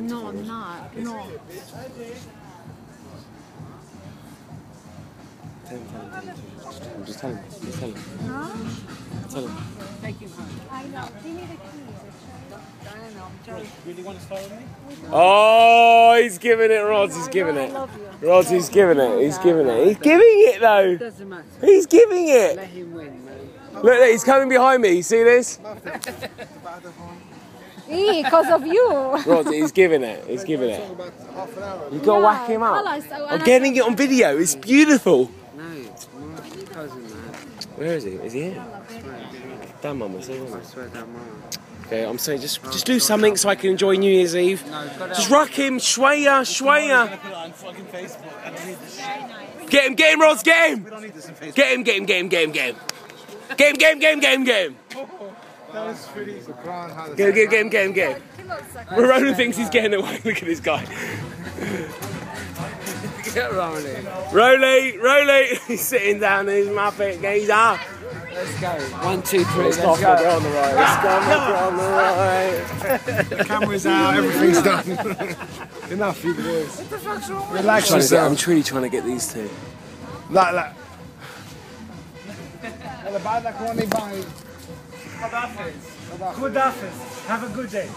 No, I'm not. No. Tell him. I'm just tell him. Just tell him. Huh? Tell him. I know. Give me the key. Really want to follow me? Oh, he's giving it, Rods. He's giving it. Rods, he's giving it. He's giving it. He's giving it though. Doesn't matter. He's giving it. Let him win, man. Look, look, he's coming behind me. You see this? Because of you. Rods, he's giving it. He's giving it. You gotta Yeah, whack him up. colours, so- I'm getting it on video. It's beautiful. No, my cousin, man. Where is he? Is he here? I swear, Damn, mama. Say I mama. swear down mine. Okay, I'm saying just oh, just do something so I can enjoy New Year's Eve. No, Just rock him, Shwaya, Shwaya. Put it on fucking Facebook. I don't need this shit. Get him, get him, Rods, get him. We don't need this on Facebook. Get him, get him, get him, get him, get him. Get him, get him, get him, get him, get him. That was pretty. Get him, get him, get him, get him. Ronan thinks he's getting away. Look at this guy. Get Ronnie. Rolly, Rolly. He's sitting down in his muppet geezer. Let's go. One, two, three, Let's let's, go. We're go. on the right. Let's go. We're on the right. Camera's out, everything's done. Enough, you boys. What the fuck's wrong Relax Trying to get, I'm truly trying to get these two. Like, like. Good afternoon. Good afternoon. Have a good day.